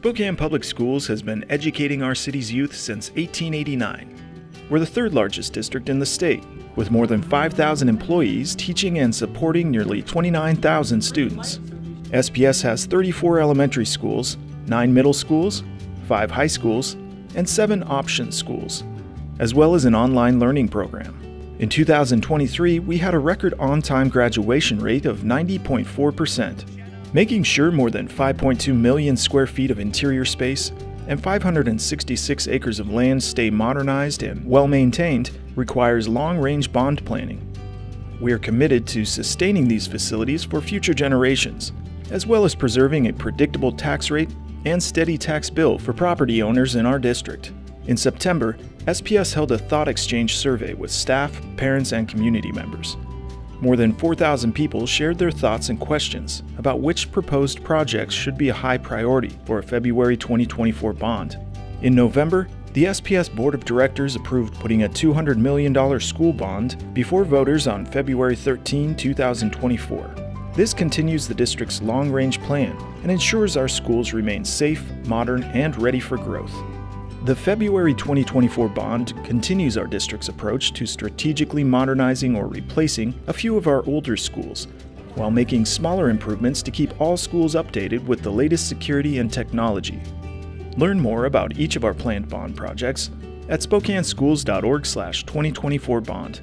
Spokane Public Schools has been educating our city's youth since 1889. We're the third largest district in the state, with more than 5,000 employees teaching and supporting nearly 29,000 students. SPS has 34 elementary schools, 9 middle schools, 5 high schools, and 7 option schools, as well as an online learning program. In 2023, we had a record on time graduation rate of 90.4%, making sure more than 5.2 million square feet of interior space and 566 acres of land stay modernized and well maintained requires long range bond planning. We are committed to sustaining these facilities for future generations, as well as preserving a predictable tax rate and steady tax bill for property owners in our district. In September, SPS held a ThoughtExchange survey with staff, parents, and community members. More than 4,000 people shared their thoughts and questions about which proposed projects should be a high priority for a February 2024 bond. In November, the SPS Board of Directors approved putting a $200 million school bond before voters on February 13, 2024. This continues the district's long range plan and ensures our schools remain safe, modern, and ready for growth. The February 2024 bond continues our district's approach to strategically modernizing or replacing a few of our older schools, while making smaller improvements to keep all schools updated with the latest security and technology. Learn more about each of our planned bond projects at spokaneschools.org/2024 bond.